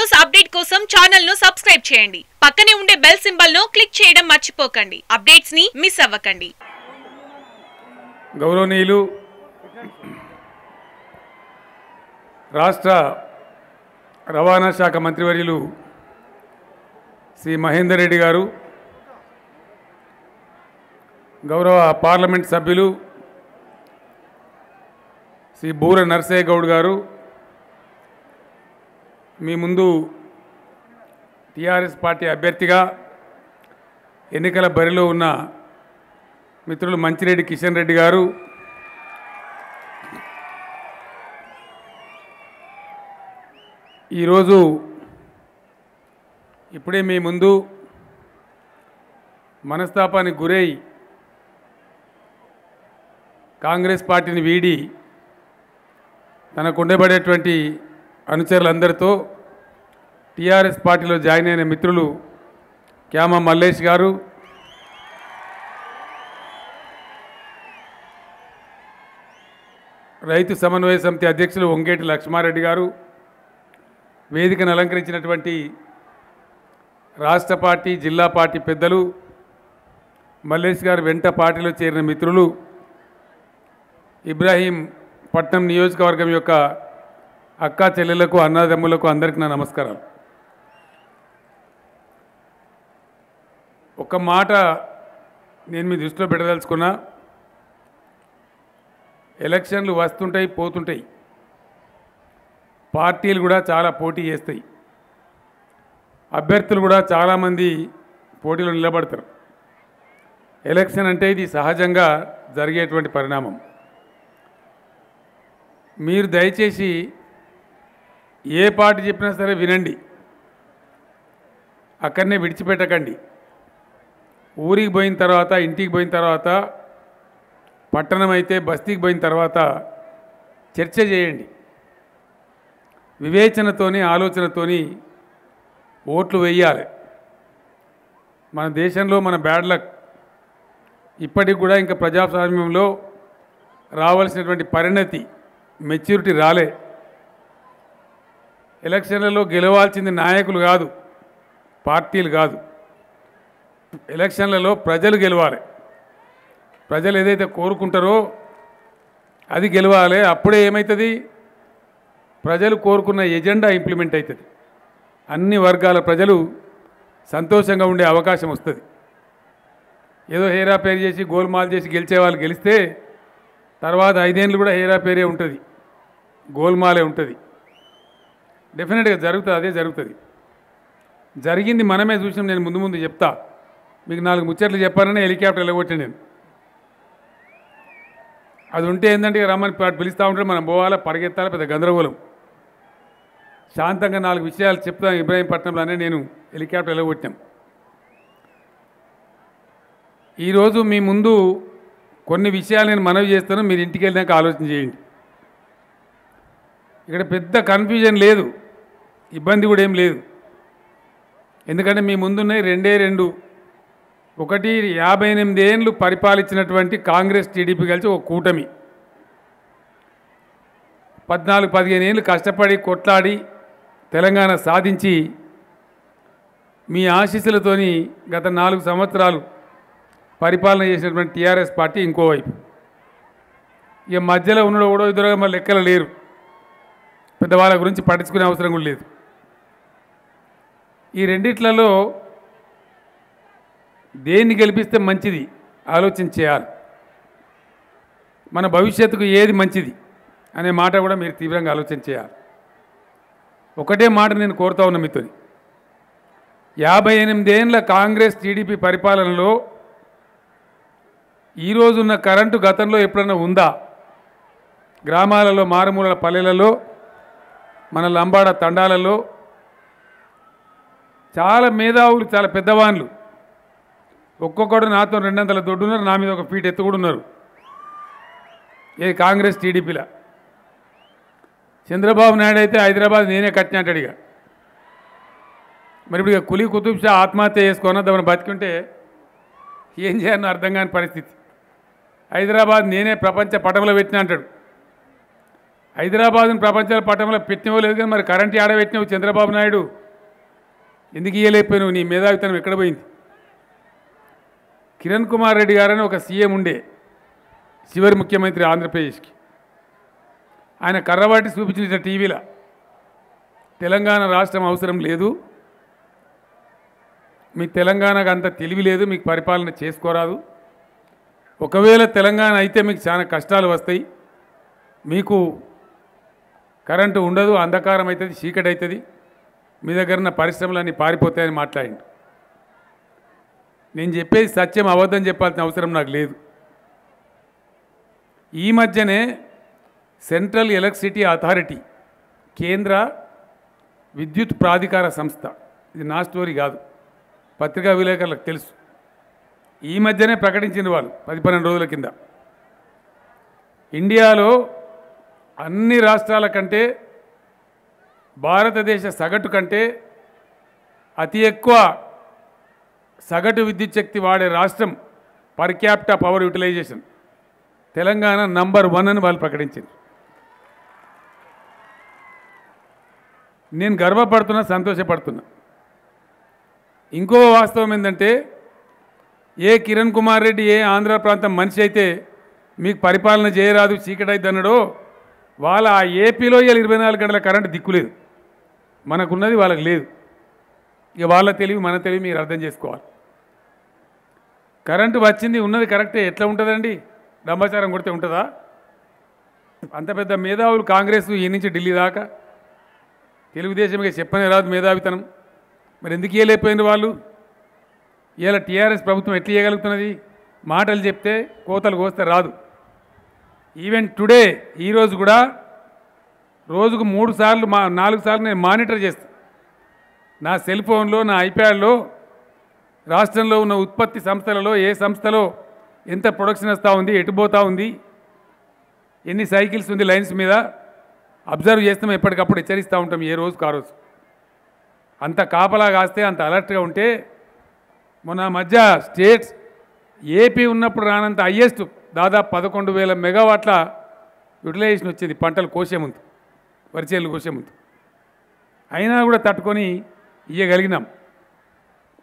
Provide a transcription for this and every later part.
News update కోసం ఛానల్ను subscribe చేయండి. పక్కనే ఉండే బెల్ సింబల్ను క్లిక్ చేయడం మర్చిపోకండి. అప్డేట్స్ని మిస్ అవ్వకండి. గౌరవనీయులు రాష్ట్ర రవాణా శాఖ మంత్రివర్యులు శ్రీ మహేందర్ రెడ్డి గారు గౌరవ పార్లమెంట్ సభ్యులు శ్రీ బూర నర్సయ్య గౌడ్ గారు మీ ముందు టీఆర్ఎస్ పార్టీ అభ్యర్థిగా ఎన్నికల బరిలో ఉన్న మిత్రులు మంచిరెడ్డి కిషన్ రెడ్డి గారు ఈరోజు ఇప్పుడే మీ ముందు మనస్తాపానికి గురై కాంగ్రెస్ పార్టీని వీడి తనకు ఉండబడేటువంటి అనుచరులందరితో టీఆర్ఎస్ పార్టీలో జాయిన్ అయిన మిత్రులు క్యామ మల్లేష్ గారు రైతు సమన్వయ సమితి అధ్యక్షులు వంగేటి లక్ష్మారెడ్డి గారు వేదికను అలంకరించినటువంటి రాష్ట్ర పార్టీ జిల్లా పార్టీ పెద్దలు మల్లేష్ గారు వెంట పార్టీలో చేరిన మిత్రులు ఇబ్రాహీం పట్నం నియోజకవర్గం యొక్క అక్కా చెల్లెలకు అన్నదమ్ములకు అందరికీ నా నమస్కారాలు ఒక మాట నేను మీ దృష్టిలో పెట్టదలుచుకున్నా. ఎలక్షన్లు వస్తుంటాయి పోతుంటాయి. పార్టీలు కూడా చాలా పోటీ చేస్తాయి. అభ్యర్థులు కూడా చాలామంది పోటీలో నిలబడతారు. ఎలక్షన్ అంటే ఇది సహజంగా జరిగేటువంటి పరిణామం. మీరు దయచేసి ఏ పార్టీ చెప్పినా సరే వినండి. అక్కడనే విడిచిపెట్టకండి. ఊరికి పోయిన తర్వాత ఇంటికి పోయిన తర్వాత పట్టణం అయితే బస్తీకి పోయిన తర్వాత చర్చ చేయండి. వివేచనతోని ఆలోచనతోని ఓట్లు వేయాలి. మన దేశంలో మన బ్యాడ్ లక్ ఇప్పటికి కూడా ఇంకా ప్రజాస్వామ్యంలో రావాల్సినటువంటి పరిణతి మెచ్యూరిటీ రాలే. ఎలక్షన్లలో గెలవాల్సింది నాయకులు కాదు పార్టీలు కాదు. ఎలక్షన్లలో ప్రజలు గెలవాలి. ప్రజలు ఏదైతే కోరుకుంటారో అది గెలవాలి. అప్పుడే ఏమవుతుంది ప్రజలు కోరుకున్న ఎజెండా ఇంప్లిమెంట్ అవుతుంది అన్ని వర్గాల ప్రజలు సంతోషంగా ఉండే అవకాశం వస్తుంది. ఏదో హేరా పేరు చేసి గోల్మాల్ చేసి గెలిచే వాళ్ళు గెలిస్తే తర్వాత ఐదేళ్ళు కూడా హేరాపేరే ఉంటుంది. గోల్మాలే ఉంటుంది. డెఫినెట్గా జరుగుతుంది అదే జరుగుతుంది. జరిగింది మనమే చూసినాం నేను ముందు ముందు చెప్తా. మీకు నాలుగు ముచ్చట్లు చెప్పానని హెలికాప్టర్ వెళ్ళగొట్టాను నేను. అది ఉంటే ఏంటంటే రమ్మని పిలుస్తూ ఉంటే మనం పోవాలా పరిగెత్తాలి పెద్ద గందరగోళం. శాంతంగా నాలుగు విషయాలు చెప్తాను ఇబ్రాహీంపట్నంలోనే నేను హెలికాప్టర్ వెళ్ళగొట్టాం ఈరోజు మీ ముందు కొన్ని విషయాలు నేను మనవి చేస్తాను మీరు ఇంటికి వెళ్ళినాక ఆలోచన చేయండి. ఇక్కడ పెద్ద కన్ఫ్యూజన్ లేదు. ఇబ్బంది కూడా ఏం లేదు. ఎందుకంటే మీ ముందున్నాయి రెండే రెండు. ఒకటి యాభై ఎనిమిది ఏళ్ళు పరిపాలించినటువంటి కాంగ్రెస్ టీడీపీ కలిసి ఒక కూటమి. పద్నాలుగు పదిహేను ఏళ్ళు కష్టపడి కొట్లాడి తెలంగాణ సాధించి మీ ఆశీస్సులతోని గత నాలుగు సంవత్సరాలు పరిపాలన చేసినటువంటి టీఆర్ఎస్ పార్టీ ఇంకోవైపు ఇక మధ్యలో ఉన్న కూడా ఇద్దరు మళ్ళీ లెక్కలు లేరు. పెద్దవాళ్ళ గురించి పట్టించుకునే అవసరం కూడా లేదు. ఈ రెండిట్లలో దేన్ని గెలిపిస్తే మంచిది ఆలోచన చేయాలి. మన భవిష్యత్తుకు ఏది మంచిది అనే మాట కూడా మీరు తీవ్రంగా ఆలోచన చేయాలి. ఒకటే మాట నేను కోరుతా ఉన్న మీతోని. యాభై ఎనిమిదేళ్ళ కాంగ్రెస్ టీడీపీ పరిపాలనలో ఈరోజున్న కరెంటు గతంలో ఎప్పుడన్నా ఉందా? గ్రామాలలో మారుమూల పల్లెలలో మన లంబాడ తండాలలో చాలా మేధావులు చాలా పెద్దవాన్లు. ఒక్కొక్కడు నాతో రెండంతల దొడ్డున్నారు నా మీద ఒక ఫీట్ ఎత్తు కూడా ఉన్నారు. ఏ కాంగ్రెస్ టీడీపీలా. చంద్రబాబు నాయుడు అయితే హైదరాబాద్ నేనే కట్టినట్టు ఇక. మరి ఇప్పుడు ఇక కులీ కుతుబ్ షా ఆత్మహత్య చేసుకున్న దాన్ని బతికుంటే ఏం చేయాలని అర్థం కాని పరిస్థితి. హైదరాబాద్ నేనే ప్రపంచ పటంలో పెట్టిన అంటాడు. హైదరాబాద్ను ప్రపంచాల పట్టణంలో పెట్టినవో లేదు కానీ మరి కరెంట్ ఆడబెట్టినవు చంద్రబాబు నాయుడు. ఎందుకు ఇయ్యలేకపోయినావు? నీ మేధావితనం ఎక్కడ పోయింది? కిరణ్ కుమార్ రెడ్డి గారని ఒక సీఎం ఉండే చివరి ముఖ్యమంత్రి ఆంధ్రప్రదేశ్కి. ఆయన కర్రవాటి చూపించిన టీవీలో తెలంగాణ రాష్ట్రం అవసరం లేదు. మీ తెలంగాణకు అంత తెలివి లేదు మీకు పరిపాలన చేసుకోరాదు. ఒకవేళ తెలంగాణ అయితే మీకు చాలా కష్టాలు వస్తాయి. మీకు కరెంటు ఉండదు అంధకారం అవుతుంది చీకటి అవుతుంది మీ దగ్గర ఉన్న పరిశ్రమలన్నీ పారిపోతాయని మాట్లాడిండు. నేను చెప్పేది సత్యం అబద్ధం చెప్పాల్సిన అవసరం నాకు లేదు. ఈ మధ్యనే సెంట్రల్ ఎలక్ట్రిసిటీ అథారిటీ కేంద్ర విద్యుత్ ప్రాధికార సంస్థ ఇది నా స్టోరీ కాదు పత్రికా విలేకరులకు తెలుసు. ఈ మధ్యనే ప్రకటించింది వాళ్ళు పది పన్నెండు రోజుల కింద. ఇండియాలో అన్ని రాష్ట్రాల కంటే భారతదేశ సగటు కంటే అతి ఎక్కువ సగటు విద్యుత్ శక్తి వాడే రాష్ట్రం per capita power utilisation. Telangana number one అని వాళ్ళు ప్రకటించింది. నేను గర్వపడుతున్నా సంతోషపడుతున్నా. ఇంకో వాస్తవం ఏంటంటే ఏ కిరణ్ కుమార్ రెడ్డి ఏ ఆంధ్ర ప్రాంతం మనిషి అయితే మీకు పరిపాలన చేయరాదు చీకటి అయితే వాళ్ళ ఆ ఏపీలో ఇవాళ ఇరవై నాలుగు గంటల కరెంట్ దిక్కులేదు. మనకున్నది వాళ్ళకి లేదు. ఇక వాళ్ళ తెలివి మన తెలివి మీరు అర్థం చేసుకోవాలి. కరెంటు వచ్చింది ఉన్నది కరెక్టే. ఎట్లా ఉంటుందండి? డంబాచారం కొడితే ఉంటుందా? అంత పెద్ద మేధావులు కాంగ్రెస్ ఈ నుంచి ఢిల్లీ దాకా. తెలుగుదేశంగా చెప్పనే రాదు మేధావితనం. మరి ఎందుకు ఇవ్వలేకపోయిన వాళ్ళు? ఇవాళ టీఆర్ఎస్ ప్రభుత్వం ఎట్లా ఇవ్వగలుగుతున్నది మాటలు చెప్తే కోతలు కోస్తే రాదు. ఈవెన్ టుడే ఈరోజు కూడా రోజుకు మూడు సార్లు మా నాలుగు సార్లు నేను మానిటర్ చేస్తాను నా సెల్ ఫోన్లో నా ఐప్యాడ్లో రాష్ట్రంలో ఉన్న ఉత్పత్తి సంస్థలలో ఏ సంస్థలో ఎంత ప్రొడక్షన్ వస్తూ ఉంది ఎటుపోతా ఉంది ఎన్ని సైకిల్స్ ఉంది లైన్స్ మీద అబ్జర్వ్ చేస్తాం ఎప్పటికప్పుడు హెచ్చరిస్తూ ఉంటాం ఏ రోజుకు ఆ రోజు. అంత కాపలా కాస్తే అంత అలర్ట్గా ఉంటే మొన్న మధ్య స్టేట్స్ ఏపీ ఉన్నప్పుడు రానంత హయ్యెస్ట్ దాదాపు పదకొండు వేల మెగావాట్ల యూటిలైజేషన్ వచ్చింది పంటలు కోసే ముందు చేలు కోసే ముందు. అయినా కూడా తట్టుకొని ఇయ్యగలిగినాం.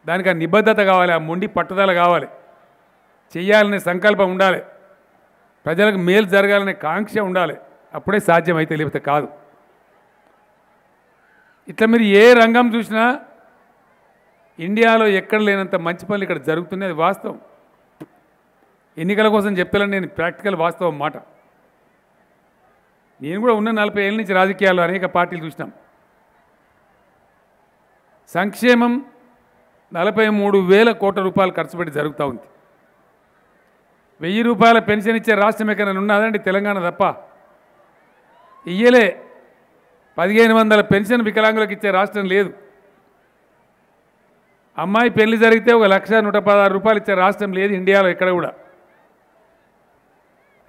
దానికి ఆ నిబద్ధత కావాలి ఆ మొండి పట్టుదల కావాలి. చేయాలనే సంకల్పం ఉండాలి. ప్రజలకు మేలు జరగాలనే కాంక్ష ఉండాలి. అప్పుడే సాధ్యమైతే లేకపోతే కాదు. ఇట్లా మీరు ఏ రంగం చూసినా ఇండియాలో ఎక్కడ లేనంత మంచి పనులు ఇక్కడ జరుగుతున్నాయి అది వాస్తవం. ఎన్నికల కోసం చెప్పాలని నేను ప్రాక్టికల్ వాస్తవం మాట. నేను కూడా ఉన్న నలభై ఏళ్ళ నుంచి రాజకీయాల్లో అనేక పార్టీలు చూసినాం. సంక్షేమం నలభై మూడు వేల కోట్ల రూపాయలు ఖర్చు పెట్టి జరుగుతూ ఉంది. వెయ్యి రూపాయల పెన్షన్ ఇచ్చే రాష్ట్రం ఎక్కడైనా ఉన్నదండి? తెలంగాణ తప్ప. ఇయ్యలే. పదిహేను వందల పెన్షన్ వికలాంగులకు ఇచ్చే రాష్ట్రం లేదు. అమ్మాయి పెళ్ళి జరిగితే ఒక లక్ష నూట పదహారు రూపాయలు ఇచ్చే రాష్ట్రం లేదు ఇండియాలో ఎక్కడ కూడా.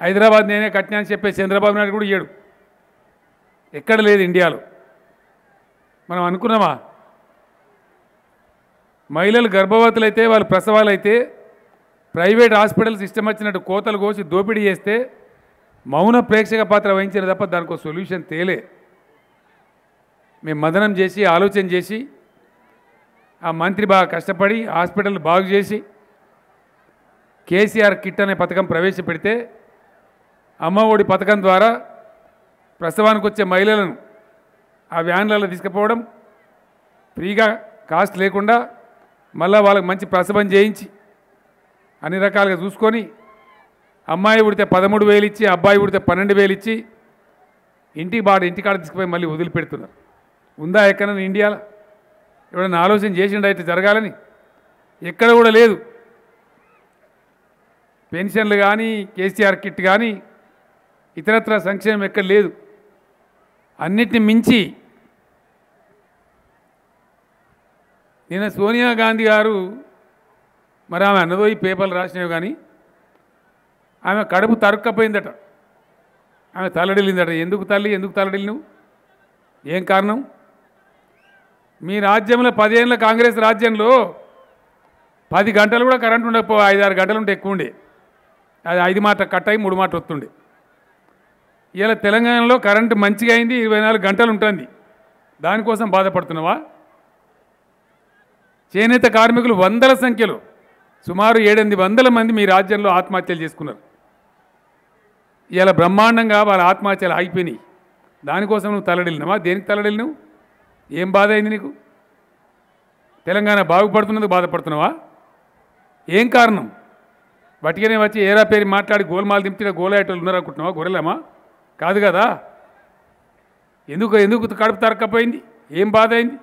హైదరాబాద్ నేనే కట్టినా అని చెప్పే చంద్రబాబు నాయుడు కూడా ఏడు ఎక్కడ లేదు ఇండియాలో. మనం అనుకున్నామా? మహిళలు గర్భవతులైతే వాళ్ళు ప్రసవాలైతే ప్రైవేట్ హాస్పిటల్స్ ఇష్టం వచ్చినట్టు కోతలు కోసి దోపిడీ చేస్తే మౌన ప్రేక్షక పాత్ర వహించిన తప్ప దానికి ఒక సొల్యూషన్ తేలే. మేము మదనం చేసి ఆలోచన చేసి ఆ మంత్రి బాగా కష్టపడి హాస్పిటల్ బాగు చేసి కేసీఆర్ కిట్ అనే పథకం ప్రవేశపెడితే అమ్మ ఒడి పథకం ద్వారా ప్రసవానికి వచ్చే మహిళలను ఆ వ్యాన్లలో తీసుకుపోవడం ఫ్రీగా కాస్ట్ లేకుండా మళ్ళీ వాళ్ళకి మంచి ప్రసవం చేయించి అన్ని రకాలుగా చూసుకొని అమ్మాయి ఉడితే పదమూడు వేలు ఇచ్చి అబ్బాయి ఉడితే పన్నెండు వేలు ఇచ్చి ఇంటికి బాడ ఇంటికాడ తీసుకుపోయి మళ్ళీ వదిలిపెడుతున్నారు. ఉందా ఎక్కడైనా ఇండియాలో? ఎవడన్నా ఆలోచన చేసిండ అయితే జరగాలని? ఎక్కడ కూడా లేదు. పెన్షన్లు కానీ కేసీఆర్ కిట్ కానీ ఇతరత్ర సంక్షేమం ఎక్కడ లేదు. అన్నిటిని మించి నిన్న సోనియా గాంధీ గారు మరి ఆమె అన్నదో ఈ పేపర్లు రాసినవి కానీ ఆమె కడుపు తరుక్కపోయిందట. ఆమె తల్లడిల్లిందట. ఎందుకు తల్లి? ఎందుకు తల్లడిల్లి నువ్వు ఏం కారణం? మీ రాజ్యంలో పదేళ్ళ కాంగ్రెస్ రాజ్యంలో పది గంటలు కూడా కరెంట్ ఉండకపో ఐదారు గంటలు ఉంటే ఎక్కువ ఉండే. అది ఐదు మాట కట్ అయి మూడు మాట వస్తుండే. ఇలా తెలంగాణలో కరెంటు మంచిగా అయింది ఇరవై నాలుగు గంటలు ఉంటుంది. దానికోసం బాధపడుతున్నావా? చేనేత కార్మికులు వందల సంఖ్యలో సుమారు ఏడెనిమిది వందల మంది మీ రాజ్యంలో ఆత్మహత్యలు చేసుకున్నారు. ఇలా బ్రహ్మాండంగా వాళ్ళ ఆత్మహత్యలు ఆగిపోయినాయి. దానికోసం నువ్వు తలడిల్లినవా దేనికి తలడిల్లినవు ఏం బాధ అయింది నీకు? తెలంగాణ బాగుపడుతున్నందుకు బాధపడుతున్నావా? ఏం కారణం? వటికనే వచ్చి ఏరా పేరు మాట్లాడి గోల్మాలు దింపిన గోలాయేటోళ్ళు ఉన్నారనుకుంటున్నావా? గొర్రెలమ్మా? కాదు కదా? ఎందుకు ఎందుకు కడుపు తరక్కపోయింది? ఏం బాధ అయింది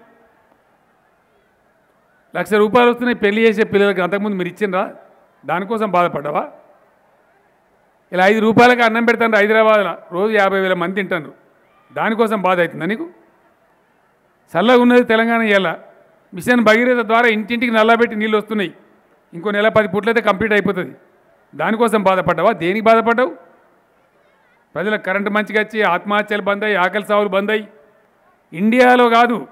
లక్ష రూపాయలు వస్తున్నాయి పెళ్ళి చేసే పిల్లలకి అంతకుముందు మీరు ఇచ్చిండ్రా? దానికోసం బాధపడ్డావా? ఇలా ఐదు రూపాయలకి అన్నం పెడతాను హైదరాబాద్లో రోజు యాభై వేల మంది తింటారు దానికోసం బాధ అవుతుందా నీకు? చల్లగా ఉన్నది తెలంగాణ ఇలా మిషన్ భగీరథ ద్వారా ఇంటింటికి నల్లబెట్టి నీళ్ళు వస్తున్నాయి. ఇంకో నెల పది పుట్లయితే కంప్లీట్ అయిపోతుంది. దానికోసం బాధపడ్డావా? దేనికి బాధపడ్డావు? ప్రజలకు కరెంటు మంచిగా వచ్చి ఆత్మహత్యలు బంద్ అయ్యి ఆకలి సావులు బంద్. అయ్యి ఇండియాలో కాదు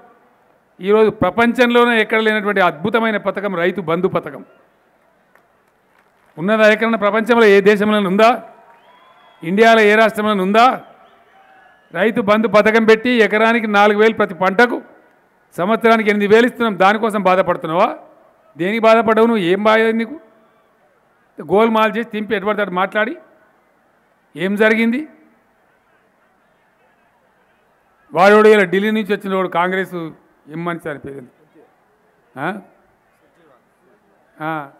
ఈరోజు ప్రపంచంలోనే ఎక్కడ లేనటువంటి అద్భుతమైన పథకం రైతు బంధు పథకం. ఉన్నదా ఎక్కడన్నా ప్రపంచంలో ఏ దేశంలో ఉందా? ఇండియాలో ఏ రాష్ట్రంలో ఉందా? రైతు బంధు పథకం పెట్టి ఎకరానికి నాలుగు వేలు ప్రతి పంటకు సంవత్సరానికి ఎనిమిది వేలు ఇస్తున్నాం దానికోసం బాధపడుతున్నావా? దేనికి బాధపడవు నువ్వు? ఏం బాధ నీకు? గోల్మాల్ చేసి తింపి ఎటువంటి మాట్లాడి? ఏం జరిగింది? వాడు ఇలా ఢిల్లీ నుంచి వచ్చిన వాడు కాంగ్రెస్ ఇమ్మని సార్ పేరు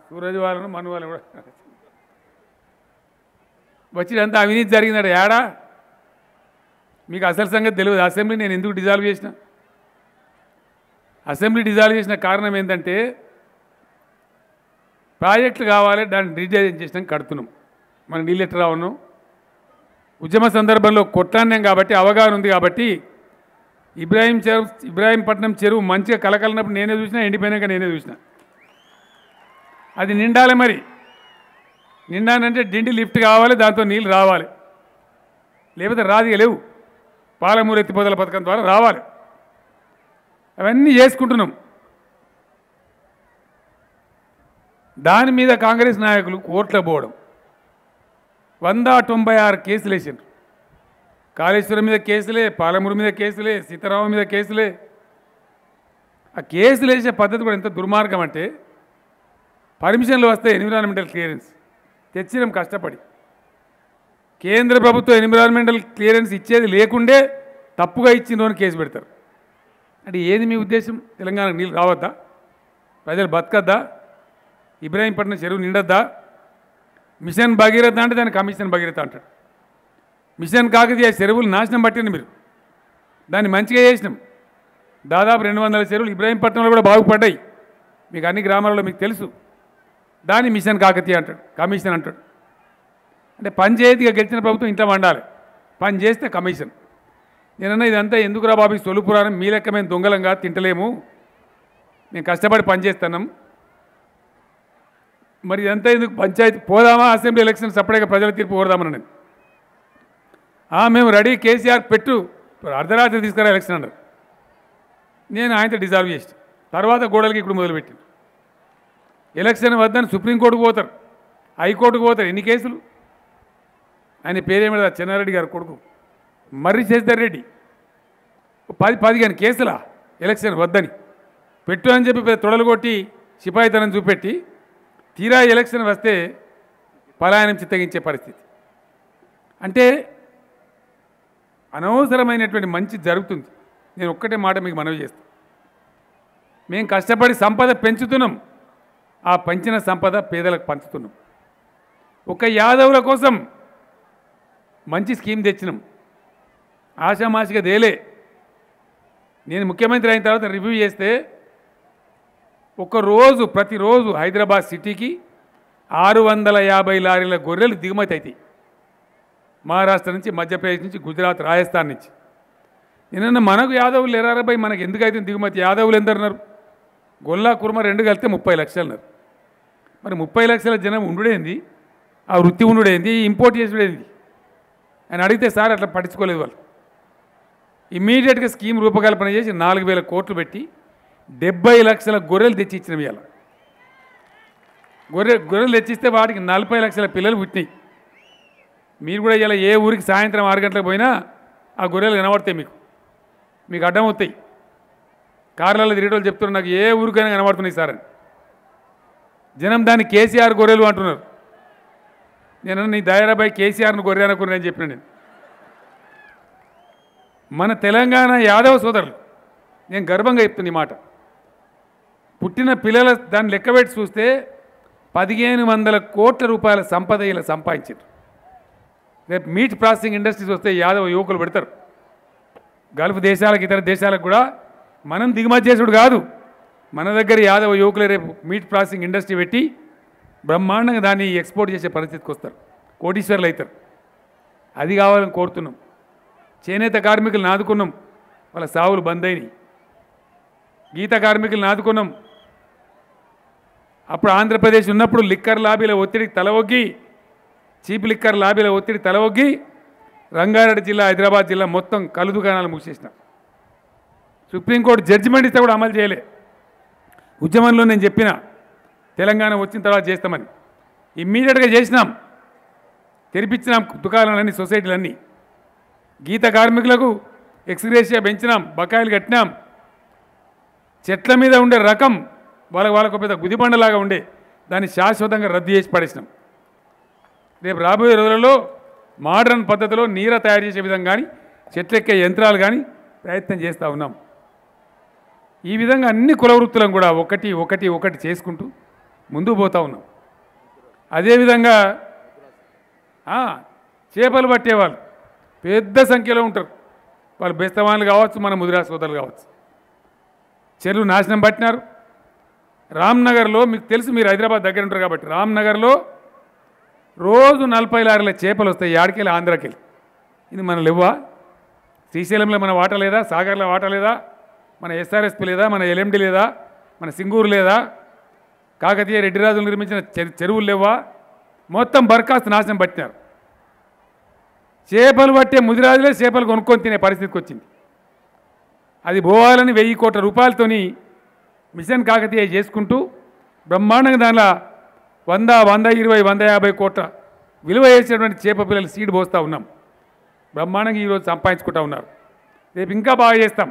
సూరజ్ వాళ్ళను మన వాళ్ళు కూడా వచ్చినంత అవినీతి జరిగిందట. ఏడా? మీకు అసలు సంగతి తెలియదు. అసెంబ్లీ నేను ఎందుకు డిజాల్వ్ చేసిన? అసెంబ్లీ డిజాల్వ్ చేసిన కారణం ఏంటంటే ప్రాజెక్టులు కావాలి దాన్ని డిజైన్ చేసినాం కడుతున్నాం. మన నీళ్ళు ఎట్లా ఉన్నాం? ఉద్యమ సందర్భంలో కొట్లాడినాం కాబట్టి అవగాహన ఉంది కాబట్టి ఇబ్రాహీం చెరువు ఇబ్రాహీంపట్నం చెరువు మంచిగా కలకలినప్పుడు నేనే చూసినా ఎండిపోయినాక నేనే చూసినా. అది నిండాలి మరి. నిండానంటే డిండి లిఫ్ట్ కావాలి దాంతో నీళ్ళు రావాలి. లేకపోతే రాదిగా లేవు. పాలమూరు ఎత్తిపోతల పథకం ద్వారా రావాలి. అవన్నీ చేసుకుంటున్నాం. దాని మీద కాంగ్రెస్ నాయకులు కోర్టులో పోవడం వంద తొంభై ఆరు కేసులు వేసిండ్రు కాళేశ్వరం మీద కేసులే పాలమూరు మీద కేసులే సీతారామం మీద కేసులే. ఆ కేసులు వేసే పద్ధతి కూడా ఎంత దుర్మార్గం అంటే పర్మిషన్లు వస్తాయి ఎన్విరాన్మెంటల్ క్లియరెన్స్. తెచ్చినాం కష్టపడి. కేంద్ర ప్రభుత్వం ఎన్విరాన్మెంటల్ క్లియరెన్స్ ఇచ్చేది లేకుండే తప్పుగా ఇచ్చిండ్రు అని కేసు పెడతారు. అంటే ఏది మీ ఉద్దేశం? తెలంగాణకు నీళ్ళు రావద్దా? ప్రజలు బతకద్దా? ఇబ్రాహీంపట్నం చెరువు నిండద్దా? మిషన్ భగీరథ అంటే దాన్ని కమిషన్ భగీరథ అంటాడు మిషన్ కాకతీయ చెరువులు నాశనం పట్టింది మీరు. దాన్ని మంచిగా చేసినాం. దాదాపు రెండు వందల చెరువులు ఇబ్రాహీంపట్నంలో కూడా బాగుపడ్డాయి. మీకు అన్ని గ్రామాలలో మీకు తెలుసు. దాన్ని మిషన్ కాకతీయ అంటాడు కమిషన్ అంటాడు. అంటే పంచాయతీగా గెలిచిన ప్రభుత్వం ఇంట్లో వండాలి. పని చేస్తే కమిషన్. నేనన్నా ఇదంతా ఎందుకురా బాబు ఈ సొలు పురాణం? మీ లెక్క మేము దొంగలంగా తింటలేము. నేను కష్టపడి పని చేస్తున్నాం. మరి ఇదంతా ఎందుకు పంచాయతీ పోదామా? అసెంబ్లీ ఎలక్షన్ సపరేట్గా ప్రజల తీర్పు కోరదామని నేను మేము రెడీ కేసీఆర్ పెట్టు. అర్ధరాత్రి తీసుకురా ఎలక్షన్ అన్నారు. నేను ఆయనతో డిజాల్వ్ చేసి తర్వాత గోడలకి ఇప్పుడు మొదలుపెట్టింది ఎలక్షన్ వద్దని సుప్రీంకోర్టుకు పోతారు. హైకోర్టుకు పోతారు ఎన్ని కేసులు? ఆయన పేరేమిడ చెన్నారెడ్డి గారు కొడుకు. మర్రి శశిధర్ రెడ్డి. పది పదిహేను కేసులా ఎలక్షన్ వద్దని. పెట్టు అని చెప్పి తొడలు కొట్టి సిపాయితనం చూపెట్టి తీరా ఎలక్షన్ వస్తే పలాయనం చిత్తగించే పరిస్థితి. అంటే అనవసరమైనటువంటి మంచి జరుగుతుంది. నేను ఒక్కటే మాట మీకు మనవి చేస్తాను మేము కష్టపడి సంపద పెంచుతున్నాం. ఆ పెంచిన సంపద పేదలకు పంచుతున్నాం. ఒక యాదవుల కోసం మంచి స్కీమ్ తెచ్చినాం. ఆషామాషిగా దేలే నేను ముఖ్యమంత్రి అయిన తర్వాత రివ్యూ చేస్తే ఒక రోజు ప్రతిరోజు హైదరాబాద్ సిటీకి ఆరు వందల యాభై లారీల గొర్రెలు దిగుమతి అవుతాయి. మహారాష్ట్ర నుంచి మధ్యప్రదేశ్ నుంచి గుజరాత్ రాజస్థాన్ నుంచి. నిన్న మనకు యాదవులు లేరారపై మనకు ఎందుకు అయితే దిగుమతి? యాదవులు ఎందరున్నారు గొల్లా కుర్మ రెండు కలిస్తే ముప్పై లక్షలు అన్నారు. మరి ముప్పై లక్షల జనం ఉండుడేంది? ఆ వృత్తి ఉండుడేంది? ఇంపోర్ట్ చేసుడేంది? అని అడిగితే సార్ అట్లా పట్టించుకోలేదు వాళ్ళు. ఇమ్మీడియట్గా స్కీమ్ రూపకల్పన చేసి నాలుగు వేల కోట్లు పెట్టి డెబ్బై లక్షల గొర్రెలు తెచ్చి ఇచ్చినవి ఇవాళ గొర్రె గొర్రెలు తెచ్చిస్తే వాటికి నలభై లక్షల పిల్లలు పుట్టినాయి. మీరు కూడా ఇలా ఏ ఊరికి సాయంత్రం ఆరు గంటలకు పోయినా ఆ గొర్రెలు కనబడతాయి మీకు. మీకు అడ్డం అవుతాయి కార్లలో తిరిగేటోళ్ళు చెప్తున్నారు నాకు ఏ ఊరికైనా కనబడుతున్నాయి సార్ అని. జనం దాన్ని కేసీఆర్ గొర్రెలు అంటున్నారు. నేను నీ దయారాబాయి కేసీఆర్ను గొర్రె అనుకున్నాను అని చెప్పిన నేను. మన తెలంగాణ యాదవ సోదరులు నేను గర్వంగా చెప్తున్నా ఈ మాట. పుట్టిన పిల్లల దాన్ని లెక్కబెట్టి చూస్తే పదిహేను వందల కోట్ల రూపాయల సంపద ఇలా సంపాదించారు రేపు మీట్ ప్రాసెసింగ్ ఇండస్ట్రీస్ వస్తే యాదవ యువకులు పెడతారు. గల్ఫ్ దేశాలకు ఇతర దేశాలకు కూడా మనం దిగుమతి చేసుడు కాదు. మన దగ్గర యాదవ యువకులే రేపు మీట్ ప్రాసెసింగ్ ఇండస్ట్రీ పెట్టి బ్రహ్మాండంగా దాన్ని ఎక్స్పోర్ట్ చేసే పరిస్థితికి వస్తారు. కోటీశ్వర్లు అవుతారు. అది కావాలని కోరుతున్నాం. చేనేత కార్మికులను ఆదుకున్నాం వాళ్ళ సావులు బంద్ అయినాయి. గీత కార్మికులను ఆదుకున్నాం అప్పుడు ఆంధ్రప్రదేశ్ ఉన్నప్పుడు లిక్కర్ లాబీల ఒత్తిడికి తలవొగ్గి చీప్ లిక్కర్ లాబీల ఒత్తిడి తలవొగ్గి రంగారెడ్డి జిల్లా హైదరాబాద్ జిల్లా మొత్తం కలు దుకాణాలు మూసేసిన. సుప్రీంకోర్టు జడ్జిమెంట్ ఇస్తే కూడా అమలు చేయలే. ఉద్యమంలో నేను చెప్పిన తెలంగాణ వచ్చిన తర్వాత చేస్తామని. ఇమ్మీడియట్గా చేసినాం. తెరిపించినాం దుకాణాలన్నీ సొసైటీలన్నీ. గీత కార్మికులకు ఎక్స్గ్రేషియా పెంచినాం బకాయిలు కట్టినాం. చెట్ల మీద ఉండే రకం వాళ్ళ వాళ్ళకు పెద్ద గుదిబండలాగా ఉండే దాన్ని శాశ్వతంగా రద్దు చేసి పడేసినాం. రేపు రాబోయే రోజులలో మోడర్న్ పద్ధతిలో నీర తయారు చేసే విధంగా కానీ చెట్లెక్కే యంత్రాలు కానీ ప్రయత్నం చేస్తూ ఉన్నాం. ఈ విధంగా అన్ని కుల వృత్తులను కూడా ఒకటి ఒకటి ఒకటి చేసుకుంటూ ముందుకు పోతూ ఉన్నాం. అదేవిధంగా చేపలు పట్టేవాళ్ళు పెద్ద సంఖ్యలో ఉంటారు. వాళ్ళు బెస్తవాన్లు కావచ్చు మన ముదిరా సోదరులు కావచ్చు. చెరువు నాశనం పట్టినారు. రామ్నగర్లో మీకు తెలుసు మీరు హైదరాబాద్ దగ్గర ఉంటారు కాబట్టి రామ్నగర్లో రోజు నలభై లారీల చేపలు వస్తాయి యాడికెళ్ళి ఆంధ్రాకెళ్ళి. ఇది మన ఇవ్వా శ్రీశైలంలో మన వాట లేదా? సాగర్లో వాట లేదా? మన ఎస్ఆర్ఎస్పి లేదా? మన ఎల్ఎండి లేదా? మన సింగూరు లేదా? కాకతీయ రెడ్డిరాజులు నిర్మించిన చె- చెరువులు లేవా మొత్తం బర్ఖాస్తు నాశనం పట్టినారు. చేపలు పట్టే ముదిరాజులే చేపలు కొనుక్కొని తినే పరిస్థితికి వచ్చింది. అది పోవాలని వెయ్యి కోట్ల రూపాయలతోని మిషన్ కాకతీయ చేసుకుంటూ బ్రహ్మాండంగా దానిలో వంద వంద ఇరవై వంద యాభై కోట్ల విలువ వేసినటువంటి చేప పిల్లలు సీడ్ పోస్తూ ఉన్నాం. బ్రహ్మాండంగా ఈరోజు సంపాదించుకుంటా ఉన్నారు. రేపు ఇంకా బాగా చేస్తాం.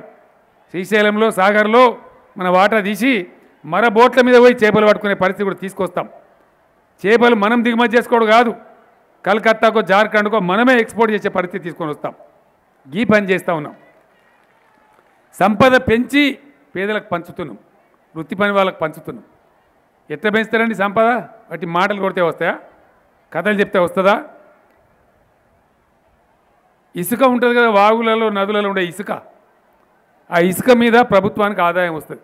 శ్రీశైలంలో సాగర్లో మన వాటా తీసి మర బోట్ల మీద పోయి చేపలు పట్టుకునే పరిస్థితి కూడా తీసుకొస్తాం. చేపలు మనం దిగుమతి చేసుకోవడం కాదు కలకత్తాకో జార్ఖండ్కో మనమే ఎక్స్పోర్ట్ చేసే పరిస్థితి తీసుకొని వస్తాం. గీ పని చేస్తూ ఉన్నాం. సంపద పెంచి పేదలకు పంచుతున్నాం. వృత్తి పని వాళ్ళకి పంచుతున్నాం. ఎట్లా పెంచుతారండి సంపద? వాటి మాటలు కొడితే వస్తాయా? కథలు చెప్తే వస్తుందా? ఇసుక ఉంటుంది కదా వాగులలో నదులలో ఉండే ఇసుక. ఆ ఇసుక మీద ప్రభుత్వానికి ఆదాయం వస్తుంది.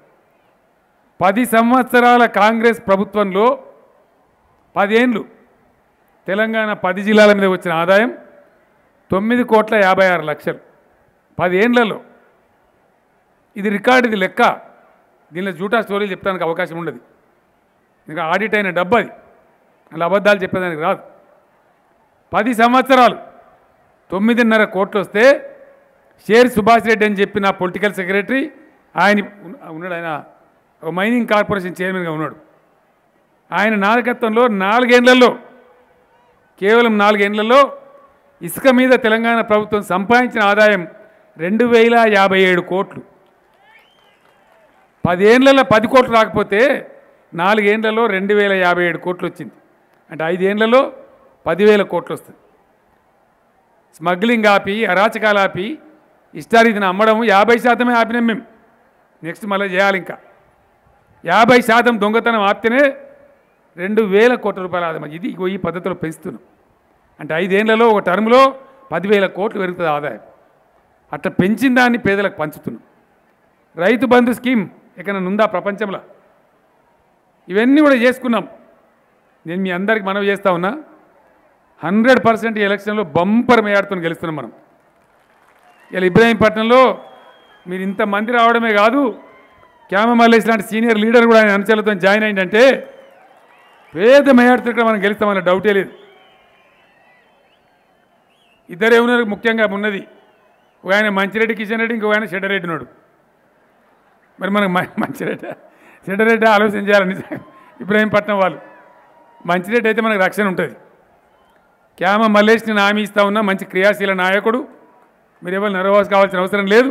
పది సంవత్సరాల కాంగ్రెస్ ప్రభుత్వంలో పదేండ్లు తెలంగాణ పది జిల్లాల మీద వచ్చిన ఆదాయం తొమ్మిది కోట్ల యాభై ఆరు లక్షలు. పదేండ్లలో. ఇది రికార్డు ఇది లెక్క. దీనిలో జూటా స్టోరీలు చెప్తానికి అవకాశం ఉండదు. ఇంకా ఆడిట్ అయిన డబ్బు అది. అలా అబద్ధాలు చెప్పేదానికి రాదు. పది సంవత్సరాలు తొమ్మిదిన్నర కోట్లు వస్తే షేర్ సుభాష్ రెడ్డి అని చెప్పిన పొలిటికల్ సెక్రటరీ ఆయన ఉన్నాడు ఆయన ఒక మైనింగ్ కార్పొరేషన్ చైర్మన్గా ఉన్నాడు. ఆయన నాయకత్వంలో నాలుగేండ్లలో కేవలం నాలుగేండ్లలో ఇసుక మీద తెలంగాణ ప్రభుత్వం సంపాదించిన ఆదాయం రెండు వేల యాభై ఏడు కోట్లు. పదేళ్ళలో పది కోట్లు రాకపోతే నాలుగేండ్లలో రెండు వేల యాభై ఏడు కోట్లు వచ్చింది అంటే ఐదేండ్లలో పదివేల కోట్లు వస్తుంది స్మగ్లింగ్ ఆపి అరాచకాలు ఆపి ఇష్టారీతిని అమ్మడం యాభై శాతమే ఆపినాం మేము. నెక్స్ట్ మళ్ళీ చేయాలి ఇంకా. యాభై శాతం దొంగతనం ఆపితేనే రెండు వేల కోట్ల రూపాయల ఆదాయం ఇది ఇగో ఈ పద్ధతిలో పెంచుతున్నాం. అంటే ఐదేళ్ళలో ఒక టర్మ్లో పదివేల కోట్లు పెరుగుతుంది ఆదాయం. అట్లా పెంచిన దాన్ని పేదలకు పంచుతున్నాం. రైతు బంధు స్కీమ్ ఎక్కడ ఉందా ప్రపంచంలో? ఇవన్నీ కూడా చేసుకున్నాం. నేను మీ అందరికి మనవి చేస్తా ఉన్నా. హండ్రెడ్ పర్సెంట్ ఈ ఎలక్షన్లో బంపర్ మేయాడుతూ గెలుస్తున్నాం మనం. ఇలా ఇబ్రాహీంపట్నంలో మీరు ఇంతమంది రావడమే కాదు క్యామ మల్లేష్ లాంటి సీనియర్ లీడర్ కూడా ఆయన అనుచరులతో జాయిన్ అయిందంటే పేద మేయాడుతో ఇక్కడ మనం గెలుస్తామన్న డౌటే లేదు. ఇద్దరే ఉన్నారు ముఖ్యంగా ఉన్నది ఒక ఆయన మంచిరెడ్డి కిషన్ రెడ్డి ఇంకొక ఆయన షెడ్డరెడ్డి ఉన్నాడు మరి మనకు మంచిరెడ్డి? షెడ్డరెడ్డి ఆలోచన చేయాలని ఇబ్రహీంపట్నం వాళ్ళు. రేట్ అయితే మనకు రక్షణ ఉంటుంది. క్యామ మల్లేష్ని హామీ ఇస్తా ఉన్నా మంచి క్రియాశీల నాయకుడు. మీరు ఎవరు నర్వస్ కావాల్సిన అవసరం లేదు.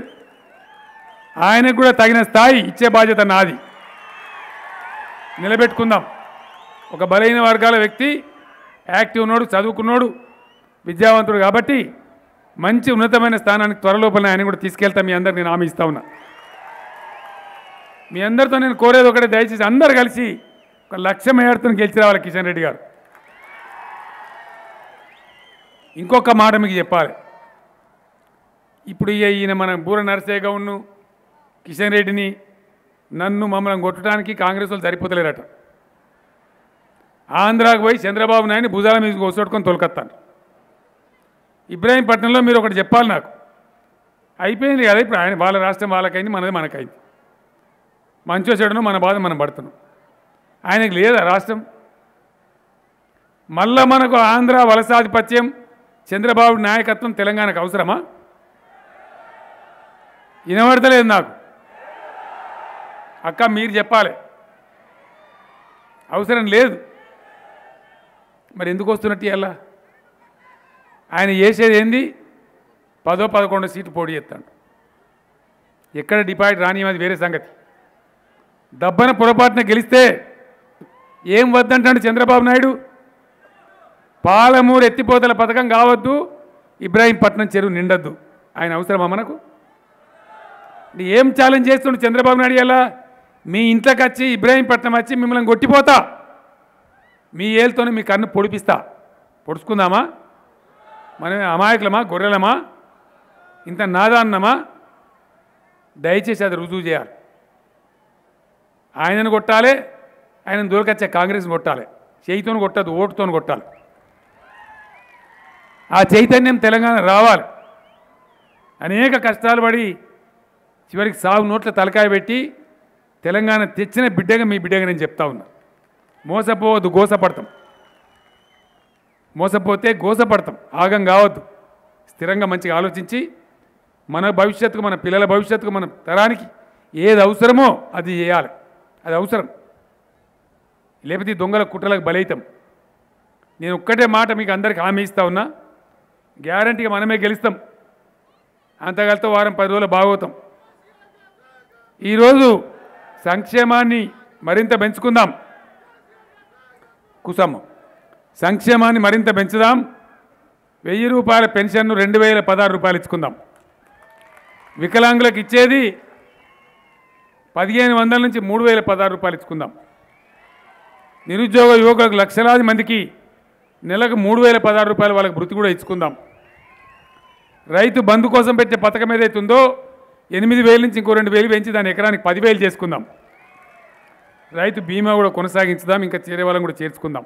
ఆయనకు కూడా తగిన స్థాయి ఇచ్చే బాధ్యత నాది. నిలబెట్టుకుందాం. ఒక బలహీన వర్గాల వ్యక్తి యాక్టివ్ ఉన్నాడు చదువుకున్నాడు విద్యావంతుడు కాబట్టి మంచి ఉన్నతమైన స్థానానికి త్వరలోపల ఆయన కూడా తీసుకెళ్తా మీ అందరికి నేను హామీ ఇస్తా ఉన్నా. మీ అందరితో నేను కోరేది ఒకటే దయచేసి అందరు కలిసి ఒక లక్ష్యం మేయర్తో గెలిచి రావాలి కిషన్ రెడ్డి గారు. ఇంకొక మాట మీకు చెప్పాలి. ఇప్పుడు ఈయన మన బూర నరసయ్య గౌడ్ను కిషన్ రెడ్డిని నన్ను మమ్మల్ని కొట్టడానికి కాంగ్రెస్ వాళ్ళు సరిపోతలేరట. ఆంధ్రాకు పోయి చంద్రబాబు నాయుడిని భుజాల మీద కోసొట్టుకొని తొలకత్తాను. ఇబ్రాహీంపట్నంలో మీరు ఒకటి చెప్పాలి నాకు. అయిపోయింది కదా ఇప్పుడు ఆయన వాళ్ళ రాష్ట్రం వాళ్ళకైంది మనది మనకైంది. మంచో చెడును మన బాధ మనం పడుతున్నాం. ఆయనకు లేదా రాష్ట్రం? మళ్ళా మనకు ఆంధ్ర వలసాధిపత్యం చంద్రబాబు నాయకత్వం తెలంగాణకు అవసరమా? వినబడతలేదు నాకు. అక్క మీరు చెప్పాలి. అవసరం లేదు. మరి ఎందుకు వస్తున్నట్టు ఇలా ఆయన చేసేది ఏంది? పదో పదకొండో సీటు పోటీ చేస్తాడు. ఎక్కడ డిపాజిట్ రాని అది వేరే సంగతి. దబ్బన పొరపాటున గెలిస్తే ఏం వద్దంటాడు చంద్రబాబు నాయుడు? పాలమూరు ఎత్తిపోతల పథకం కావద్దు ఇబ్రాహీంపట్నం చెరువు నిండద్దు. ఆయన అవసరమా మనకు? ఏం ఛాలెంజ్ చేస్తుండు చంద్రబాబు నాయుడు ఎలా మీ ఇంట్లోకి వచ్చి ఇబ్రాహీంపట్నం వచ్చి మిమ్మల్ని కొట్టిపోతా. మీ ఏళ్ళతోనే మీ కన్ను పొడిపిస్తా. పొడుచుకుందామా? మనం అమాయకులమా? గొర్రెలమా? ఇంత నాదాన్నమా? దయచేసి అది రుజువు చేయాలి. ఆయనను కొట్టాలి ఆయనను దూరకొచ్చే కాంగ్రెస్ని కొట్టాలి. చేయితోని కొట్టదు ఓటుతోని కొట్టాలి. ఆ చైతన్యం తెలంగాణ రావాలి. అనేక కష్టాలు పడి చివరికి సాగు నోట్ల తలకాయ పెట్టి తెలంగాణ తెచ్చిన బిడ్డగా మీ బిడ్డగా నేను చెప్తా ఉన్నా. మోసపోవద్దు గోసపడతాం. మోసపోతే గోసపడతాం ఆగం కావద్దు. స్థిరంగా మంచిగా ఆలోచించి మన భవిష్యత్తుకు మన పిల్లల భవిష్యత్తుకు మన తరానికి ఏది అవసరమో అది చేయాలి. అది అవసరం. లేకపోతే దొంగల కుట్రలకు బలైతం. నేను ఒక్కటే మాట మీకు అందరికి హామీ ఇస్తా ఉన్నా. గ్యారంటీగా మనమే గెలుస్తాం. అంతగలతో వారం పది రోజులు బాగోతాం. ఈరోజు సంక్షేమాన్ని మరింత పెంచుకుందాం. కుసమ్మ. సంక్షేమాన్ని మరింత పెంచుదాం. వెయ్యి రూపాయల పెన్షన్ను రెండు వేల పదహారు రూపాయలు ఇచ్చుకుందాం. వికలాంగులకు ఇచ్చేది పదిహేను వందల నుంచి మూడు వేల పదహారు రూపాయలు ఇచ్చుకుందాం. నిరుద్యోగ యువకులకు లక్షలాది మందికి నెలకు మూడు వేల పదహారు రూపాయలు వాళ్ళకి వృత్తి కూడా ఇచ్చుకుందాం. రైతు బంధు కోసం పెట్టే పథకం ఏదైతే ఉందో ఎనిమిది వేల నుంచి ఇంకో రెండు వేలు పెంచి దాని ఎకరానికి పదివేలు చేసుకుందాం. రైతు బీమా కూడా కొనసాగించుదాం ఇంకా చేరే వాళ్ళని కూడా చేర్చుకుందాం.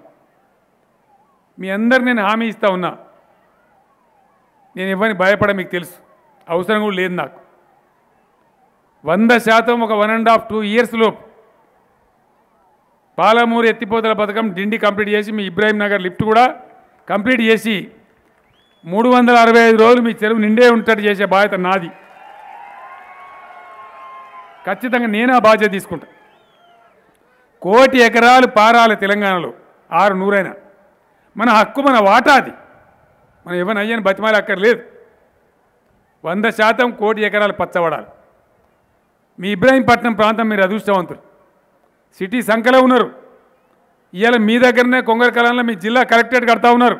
మీ అందరు నేను హామీ ఇస్తా ఉన్నా. నేను ఇవ్వని భయపడ మీకు తెలుసు. అవసరం కూడా లేదు నాకు. వంద శాతం ఒక వన్ అండ్ హాఫ్ టూ ఇయర్స్లో పాలమూరు ఎత్తిపోతల పథకం డిండి కంప్లీట్ చేసి మీ ఇబ్రాహీం నగర్ లిఫ్ట్ కూడా కంప్లీట్ చేసి మూడు వందల అరవై ఐదు రోజులు మీ చెరువు నిండే ఉంటట్టు చేసే బాధ్యత నాది. ఖచ్చితంగా నేను ఆ బాధ్యత తీసుకుంటా. కోటి ఎకరాలు పారాలి తెలంగాణలో ఆరు నూరైనా. మన హక్కు మన వాటా అది. మనం ఎవరిని బతిమాలి అక్కర్లేదు. వంద శాతం కోటి ఎకరాలు పచ్చబడాలి. మీ ఇబ్రాహీంపట్నం ప్రాంతం మీరు అదృష్టవంతులు. సిటీ సంఖ్యలో ఉన్నారు. ఇవాళ మీ దగ్గరనే కొంగర మీ జిల్లా కలెక్టరేట్ కడతా ఉన్నారు.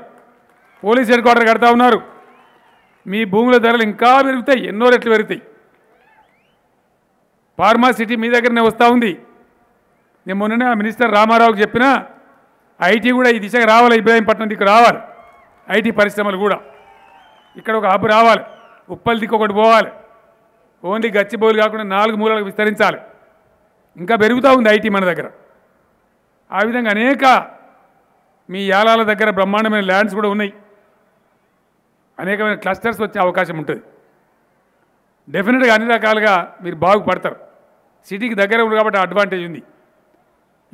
పోలీస్ హెడ్ క్వార్టర్ కడతా ఉన్నారు. మీ భూముల ధరలు ఇంకా పెరుగుతాయి ఎన్నో రెట్లు పెరుగుతాయి. ఫార్మా సిటీ మీ దగ్గరనే వస్తూ ఉంది. నేను మొన్ననే ఆ మినిస్టర్ రామారావుకి చెప్పిన ఐటీ కూడా ఈ దిశగా రావాలి ఇబ్రాహీంపట్నం దిక్కు రావాలి. ఐటీ పరిశ్రమలు కూడా. ఇక్కడ ఒక హబ్ రావాలి. ఉప్పల్ దిక్కు ఒకటి పోవాలి. ఓన్లీ గచ్చిబౌలు కాకుండా నాలుగు మూలలకు విస్తరించాలి. ఇంకా పెరుగుతూ ఉంది ఐటీ మన దగ్గర. ఆ విధంగా అనేక మీ యాలాల దగ్గర బ్రహ్మాండమైన ల్యాండ్స్ కూడా ఉన్నాయి. అనేకమైన క్లస్టర్స్ వచ్చే అవకాశం ఉంటుంది. డెఫినెట్గా అన్ని రకాలుగా మీరు బాగుపడతారు సిటీకి దగ్గర ఉంది కాబట్టి అడ్వాంటేజ్ ఉంది.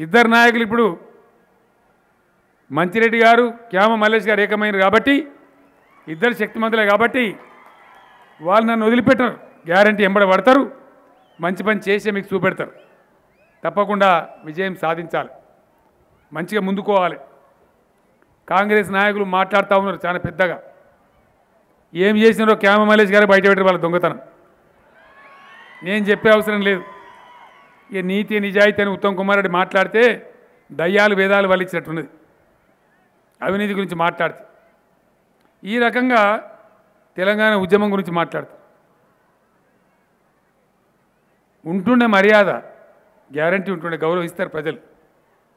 ఇద్దరు నాయకులు ఇప్పుడు మంచిరెడ్డి గారు క్యామ మల్లేష్ గారు ఏకమైనరు కాబట్టి ఇద్దరు శక్తిమంతులే కాబట్టి వాళ్ళు నన్ను వదిలిపెట్టరు. గ్యారంటీ ఎంబడ పడతారు. మంచి పని చేసే మీకు చూపెడతారు. తప్పకుండా విజయం సాధించాలి. మంచిగా ముందుకోవాలి. కాంగ్రెస్ నాయకులు మాట్లాడుతూ ఉన్నారు చాలా పెద్దగా. ఏం చేసినారో క్యామ మలేష్ గారు బయట పెట్టారు వాళ్ళ దొంగతనం. నేను చెప్పే అవసరం లేదు. ఇక నీతి నిజాయితీ అని ఉత్తమ్ కుమార్ రెడ్డి మాట్లాడితే దయ్యాలు వేదాలు వలిచ్చినట్టున్నది అవినీతి గురించి మాట్లాడితే. ఈ రకంగా తెలంగాణ ఉద్యమం గురించి మాట్లాడుతుంది ఉంటుండే మర్యాద గ్యారంటీ ఉంటుండే గౌరవిస్తారు ప్రజలు.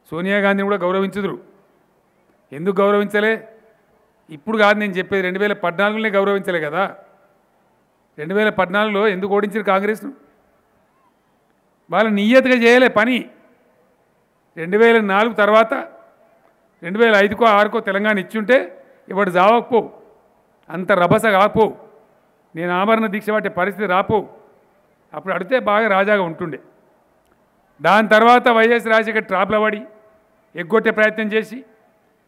సోనియా గాంధీని కూడా గౌరవించుదురు. ఎందుకు గౌరవించలే? ఇప్పుడు కాదు నేను చెప్పేది రెండు వేల పద్నాలుగులోనే గౌరవించలే కదా. రెండు వేల పద్నాలుగులో ఎందుకు ఓడించారు కాంగ్రెస్ను? వాళ్ళు నియతగా చేయలే పని. రెండు వేల నాలుగు తర్వాత రెండు వేల ఐదుకో ఆరుకో తెలంగాణ ఇచ్చుంటే ఇవాడు జావకపోవు అంత రభస కాకపోవు నేను ఆభరణ దీక్ష పట్టే పరిస్థితి రాపోవు. అప్పుడు అడితే బాగా రాజాగా ఉంటుండే. దాని తర్వాత వైఎస్ రాజశేఖర్ ట్రాప్ల పడి ఎగ్గొట్టే ప్రయత్నం చేసి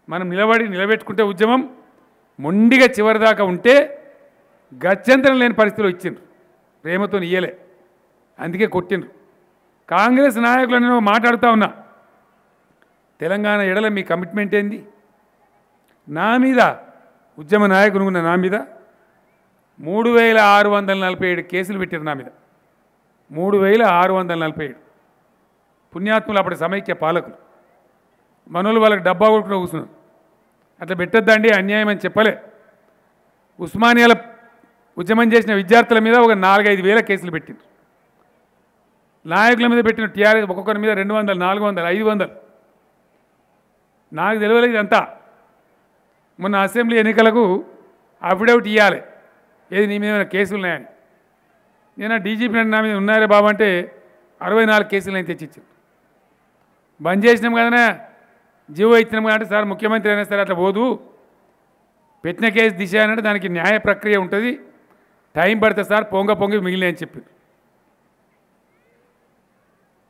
మనం నిలబడి నిలబెట్టుకుంటే ఉద్యమం మొండిగా చివరిదాకా ఉంటే గత్యంతరం లేని పరిస్థితిలో ఇచ్చిండ్రు. ప్రేమతో ఇయ్యలే. అందుకే కొట్టిండ్రు. కాంగ్రెస్ నాయకులు నేను మాట్లాడుతూ ఉన్నా. తెలంగాణ ఎడల మీ కమిట్మెంట్ ఏంది? నా మీద ఉద్యమ నాయకుడు ఉన్న నా మీద మూడు వేల ఆరు వందల నలభై ఏడు కేసులు పెట్టారు నా మీద. మూడు వేల ఆరు వందల నలభై ఏడు. పుణ్యాత్ములు అప్పటి సమైక్య పాలకులు. మనోళ్ళు వాళ్ళకి డబ్బా కొట్టుకుని కూర్చున్నారు. అట్లా పెట్టద్దండి అన్యాయం అని చెప్పలే. ఉస్మానియాల ఉద్యమం చేసిన విద్యార్థుల మీద ఒక నాలుగైదు వేల కేసులు పెట్టిండ్రు. నాయకుల మీద పెట్టిన టీఆర్ఎస్ ఒక్కొక్కరి మీద రెండు వందలు నాలుగు వందలు ఐదు వందలు. నాకు తెలియలేదు ఇదంతా. మొన్న అసెంబ్లీ ఎన్నికలకు అఫిడవిట్ ఇవ్వాలి ఏది నీ మీద కేసులు ఉన్నాయని. నేను డీజీపీ నా మీద ఉన్నారే బాబు అంటే అరవై నాలుగు కేసులు నేను తెచ్చిచ్చాను. బంద్ చేసినాం కదనే జీవో ఇచ్చినాం అంటే సార్ ముఖ్యమంత్రి అయినా సరే అట్లా పోదు. పెట్టిన కేసు దిశ అంటే దానికి న్యాయ ప్రక్రియ ఉంటుంది. టైం పడితే సార్ పొంగ పొంగి మిగిలిన అని చెప్పి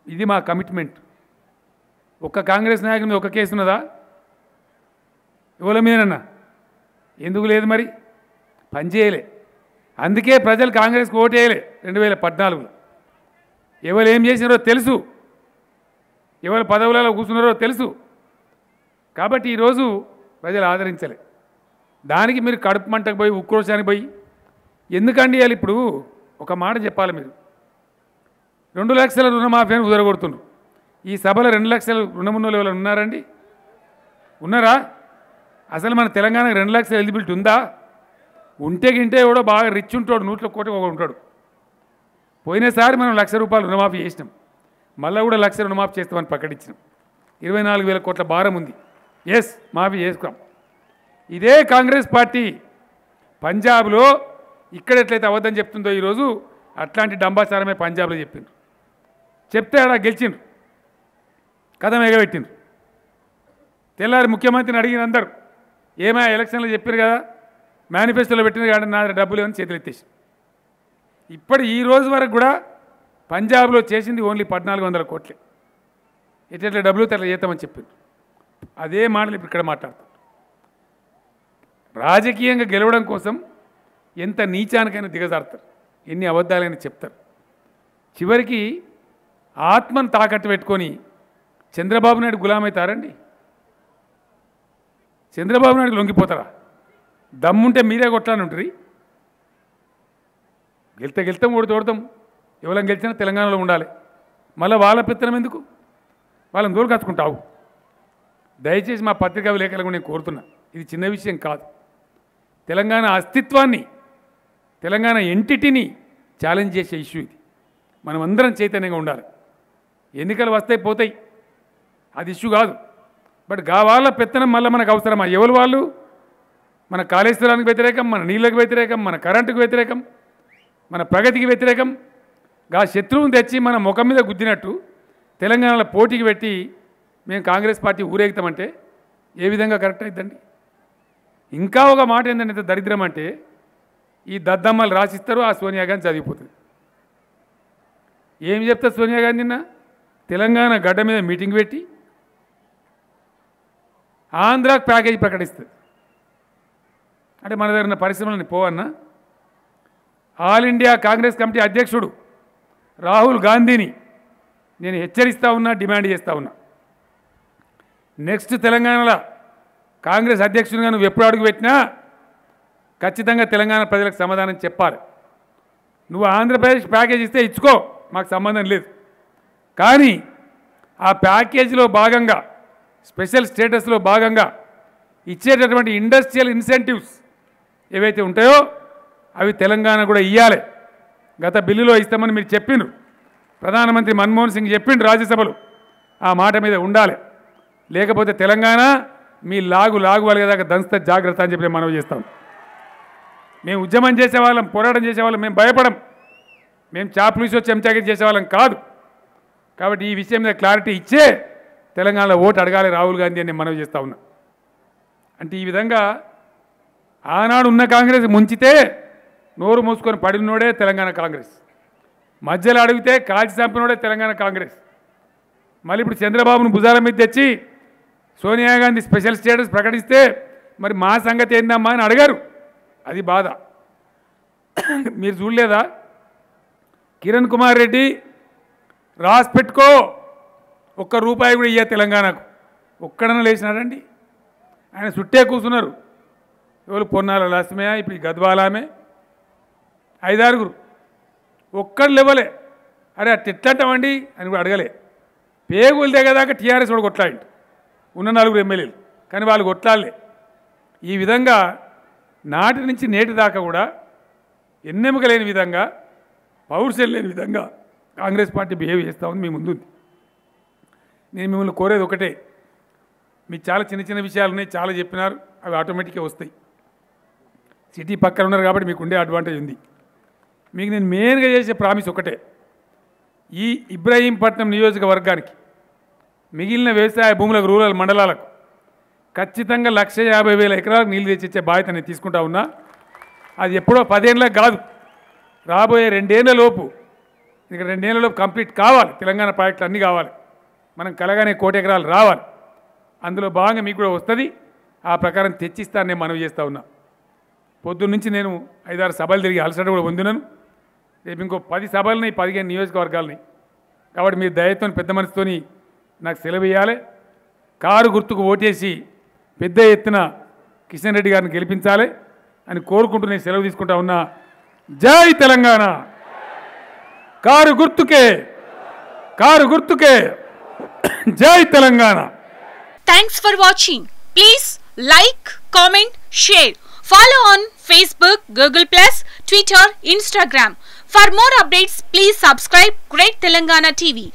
ఇది మా కమిట్మెంట్. ఒక్క కాంగ్రెస్ నాయకుని మీద ఒక కేసు ఉన్నదా? ఎవరి మీదనన్నా? ఎందుకు లేదు మరి? పనిచేయలే అందుకే ప్రజలు కాంగ్రెస్కి ఓటేయలే రెండు వేల పద్నాలుగులో. ఎవరు ఏం చేసినారో తెలుసు. ఎవరు పదవులలో కూర్చున్నారో తెలుసు. కాబట్టి ఈరోజు ప్రజలు ఆదరించలే. దానికి మీరు కడుపు మంటకు పోయి ఉక్రోశానికి పోయి ఎందుకండి వాళ్ళు ఇప్పుడు ఒక మాట చెప్పాలి మీరు. రెండు లక్షల రుణమాఫీ అని ఉదరగొడుతున్నారు. ఈ సభలో రెండు లక్షల రుణమున్నోళ్ళు ఎవరైనా ఉన్నారండి? ఉన్నారా? అసలు మన తెలంగాణకు రెండు లక్షల ఎలిజిబిలిటీ ఉందా? ఉంటే గింటే కూడా బాగా రిచ్ ఉంటాడు నూట్ల కోటి ఒక ఉంటాడు. పోయినసారి మనం లక్ష రూపాయలు రుణమాఫీ చేసినాం. మళ్ళీ కూడా లక్ష రుణమాఫీ చేస్తామని ప్రకటించినాం. ఇరవై నాలుగు వేల కోట్ల భారం ఉంది. ఎస్ మాఫీ చేసుకున్నాం. ఇదే కాంగ్రెస్ పార్టీ పంజాబ్లో ఇక్కడ ఎట్లయితే అవద్దని చెప్తుందో ఈరోజు అట్లాంటి డంబాచారమే పంజాబ్లో చెప్పిండ్రు. చెప్తే ఆడ గెలిచిండ్రు. కథ ఎగబెట్టిండ్రు తెల్లారి ముఖ్యమంత్రిని అడిగిన అందరు ఏమైనా ఎలక్షన్లో చెప్పారు కదా? మేనిఫెస్టోలో పెట్టిన కానీ నా డబ్బులు ఏమని చేతులు ఎత్తేసి. ఇప్పటి ఈ రోజు వరకు కూడా పంజాబ్లో చేసింది ఓన్లీ పద్నాలుగు వందల కోట్లే. ఎట్లా డబ్బులు తెల్ల చేద్దామని చెప్పింది అదే మాటలు ఇప్పుడు ఇక్కడ మాట్లాడతాం రాజకీయంగా గెలవడం కోసం ఎంత నీచానికైనా దిగజారుతారు. ఎన్ని అబద్ధాలైనా చెప్తారు. చివరికి ఆత్మను తాకట్టు పెట్టుకొని చంద్రబాబు నాయుడు గులామవుతారండి. చంద్రబాబు నాయుడు లొంగిపోతారా? దమ్ముంటే మీరే కొట్టాలని ఉంటుంది గెలితే గెలితాం ఓడి తోడతాం. ఎవరైనా గెలిచినా తెలంగాణలో ఉండాలి. మళ్ళీ వాళ్ళ పెత్తనం ఎందుకు? వాళ్ళని దూరం కచ్చుకుంటావు దయచేసి మా పత్రికా విలేకరులకు నేను కోరుతున్నా. ఇది చిన్న విషయం కాదు. తెలంగాణ అస్తిత్వాన్ని తెలంగాణ ఎంటిటీని ఛాలెంజ్ చేసే ఇష్యూ ఇది. మనం అందరం చైతన్యంగా ఉండాలి. ఎన్నికలు వస్తాయి పోతాయి. అది ఇష్యూ కాదు. బట్గా వాళ్ళ పెత్తనం మళ్ళీ మనకు అవసరమా? ఎవరు వాళ్ళు? మన కాళేశ్వరానికి వ్యతిరేకం మన నీళ్ళకు వ్యతిరేకం మన కరెంటుకు వ్యతిరేకం మన ప్రగతికి వ్యతిరేకం. గా శత్రువుని తెచ్చి మన ముఖం మీద గుద్దినట్టు తెలంగాణలో పోటీకి పెట్టి మేము కాంగ్రెస్ పార్టీ ఊరేగుతామంటే ఏ విధంగా కరెక్ట్ అవుతుందండి ఇంకా ఒక మాట ఏంటంటే దరిద్రం అంటే ఈ దద్దమ్మలు రాసిస్తారు ఆ సోనియా గాంధీ చదివిపోతుంది. ఏం చెప్తా సోనియా గాంధీ నిన్న తెలంగాణ గడ్డ మీద మీటింగ్ పెట్టి ఆంధ్రాకు ప్యాకేజీ ప్రకటిస్తుంది. అంటే మన దగ్గర పరిశ్రమలని పోవన్నా ఆల్ ఇండియా కాంగ్రెస్ కమిటీ అధ్యక్షుడు రాహుల్ గాంధీని నేను హెచ్చరిస్తా ఉన్నా డిమాండ్ చేస్తా ఉన్నా. నెక్స్ట్ తెలంగాణలో కాంగ్రెస్ అధ్యక్షునిగా నువ్వు ఎప్పుడు అడుగు పెట్టినా ఖచ్చితంగా తెలంగాణ ప్రజలకు సమాధానం చెప్పాలి. నువ్వు ఆంధ్రప్రదేశ్ ప్యాకేజ్ ఇస్తే ఇచ్చుకో మాకు సంబంధం లేదు. కానీ ఆ ప్యాకేజీలో భాగంగా స్పెషల్ స్టేటస్లో భాగంగా ఇచ్చేటటువంటి ఇండస్ట్రియల్ ఇన్సెంటివ్స్ ఏవైతే ఉంటాయో అవి తెలంగాణ కూడా ఇవ్వాలి గత బిల్లులో ఇస్తామని మీరు చెప్పిండ్రు. ప్రధానమంత్రి మన్మోహన్ సింగ్ చెప్పిండు రాజ్యసభలో. ఆ మాట మీద ఉండాలి. లేకపోతే తెలంగాణ మీ లాగు లాగు వాళ్ళదాకా దంస్త జాగ్రత్త అని చెప్పి మనవి చేస్తాం మేము ఉద్యమం చేసేవాళ్ళం పోరాటం చేసేవాళ్ళం మేము భయపడం. మేము చాపులుసో చెంచాకి చేసేవాళ్ళం కాదు. కాబట్టి ఈ విషయం మీద క్లారిటీ ఇచ్చే తెలంగాణలో ఓటు అడగాలి రాహుల్ గాంధీ అని నేను మనవి చేస్తా ఉన్నా. అంటే ఈ విధంగా ఆనాడు ఉన్న కాంగ్రెస్ ముంచితే నోరు మూసుకొని పడినోడే తెలంగాణ కాంగ్రెస్. మధ్యలో అడిగితే కాల్చి చంపినోడే తెలంగాణ కాంగ్రెస్. మళ్ళీ ఇప్పుడు చంద్రబాబును భుజాల మీద తెచ్చి సోనియా గాంధీ స్పెషల్ స్టేటస్ ప్రకటిస్తే మరి మా సంగతి ఏందమ్మా అని అడిగారు. అది బాధ. మీరు చూడలేదా? కిరణ్ కుమార్ రెడ్డి రాసి పెట్టుకో ఒక్క రూపాయి కూడా ఇయ్య తెలంగాణకు. ఒక్కడన లేచినాడండి. ఆయన చుట్టే కూర్చున్నారు. ఎవరు పొన్నాల లక్ష్మయ్య ఇప్పుడు ఈ గద్వాలామే? ఐదారుగురు. ఒక్కడు లేవలే. అరే అట్ట ఎట్లంటామండి అని కూడా అడగలే. పేగులు దిగదాకా టీఆర్ఎస్ కూడా కొట్లాడి ఉన్న నలుగురు ఎమ్మెల్యేలు. కానీ వాళ్ళు కొట్లాడలే. ఈ విధంగా నాటి నుంచి నేటి దాకా కూడా ఎన్నెముక లేని విధంగా పౌరుషం లేని విధంగా కాంగ్రెస్ పార్టీ బిహేవ్ చేస్తూ ఉంది మీ ముందుంది. నేను మిమ్మల్ని కోరేది ఒకటే. మీకు చాలా చిన్న చిన్న విషయాలు ఉన్నాయి చాలా చెప్పినారు అవి ఆటోమేటిక్గా వస్తాయి. సిటీ పక్కన ఉన్నారు కాబట్టి మీకు ఉండే అడ్వాంటేజ్ ఉంది. మీకు నేను మెయిన్గా చేసే ప్రామిస్ ఒకటే. ఈ ఇబ్రాహీంపట్నం నియోజకవర్గానికి మిగిలిన వ్యవసాయ భూములకు రూరల్ మండలాలకు ఖచ్చితంగా లక్ష యాభై వేల ఎకరాలకు నీళ్ళు తెచ్చిచ్చే బాధ్యత నేను తీసుకుంటా ఉన్నా. అది ఎప్పుడో పదేళ్ళకి కాదు. రాబోయే రెండేళ్ళ లోపు ఇక రెండేళ్ళ లోపు కంప్లీట్ కావాలి. తెలంగాణ ప్రాజెక్టులు అన్నీ కావాలి. మనం కలగానే కోటి ఎకరాలు రావాలి. అందులో భాగంగా మీకు కూడా వస్తుంది. ఆ ప్రకారం తెచ్చిస్తాను నేను మనవి చేస్తూ ఉన్నా. పొద్దున్నుంచి నేను ఐదారు సభలు తిరిగి అలసట కూడా పొందినాను. రేపు ఇంకో పది సభలని పదిహేను నియోజకవర్గాలని కాబట్టి మీరు దయతో పెద్ద మనసుతోని నాకు సెలవు ఇవ్వాలి కారు గుర్తుకు ఓటేసి పెద్ద ఎత్తున కిషన్ రెడ్డి గారిని గెలిపించాలి అని కోరుకుంటూ నేను సెలవు తీసుకుంటా ఉన్నా. జై తెలంగాణ! కారు గుర్తుకే కారు గుర్తుకే. జై Telangana! Thanks for watching please like comment share follow on Facebook, Google Plus, Twitter, Instagram. For more updates, please subscribe Great Telangana TV.